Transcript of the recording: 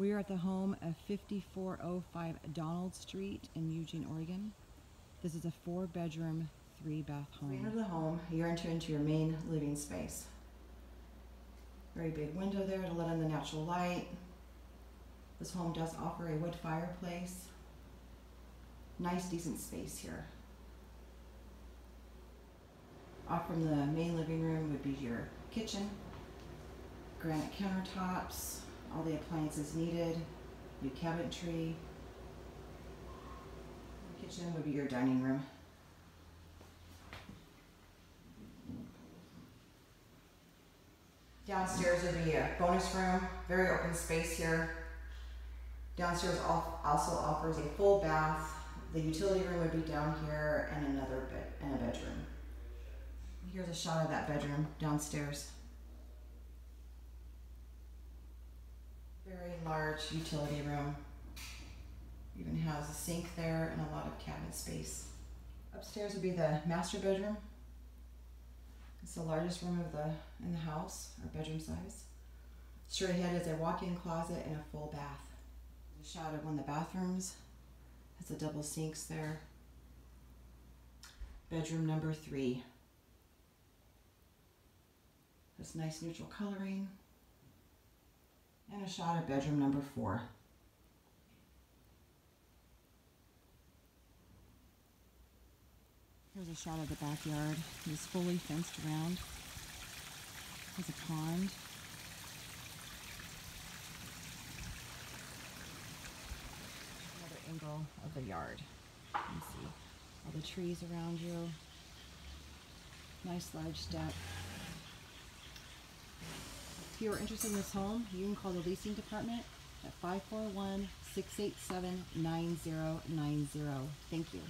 We are at the home of 5405 Donald Street in Eugene, Oregon. This is a four bedroom, three bath We enter home. the home, you enter into your main living space. Very big window there to let in the natural light. This home does offer a wood fireplace. Nice, decent space here. Off from the main living room would be your kitchen, granite countertops, all the appliances needed, new cabinetry. The kitchen would be your dining room. Downstairs would be a bonus room, very open space here. Downstairs also offers a full bath. The utility room would be down here and another bed and a bedroom. Here's a shot of that bedroom downstairs. Very large utility room. Even has a sink there and a lot of cabinet space. Upstairs would be the master bedroom. It's the largest room of the in the house, or bedroom size. Straight ahead is a walk-in closet and a full bath. A shot of one of the bathrooms. Has a double sinks there. Bedroom number three. This nice neutral coloring. And a shot of bedroom number four. Here's a shot of the backyard. It is fully fenced around. There's a pond. Another angle of the yard. You can see all the trees around you. Nice large step. If you are interested in this home, you can call the leasing department at 541 687 9090. Thank you.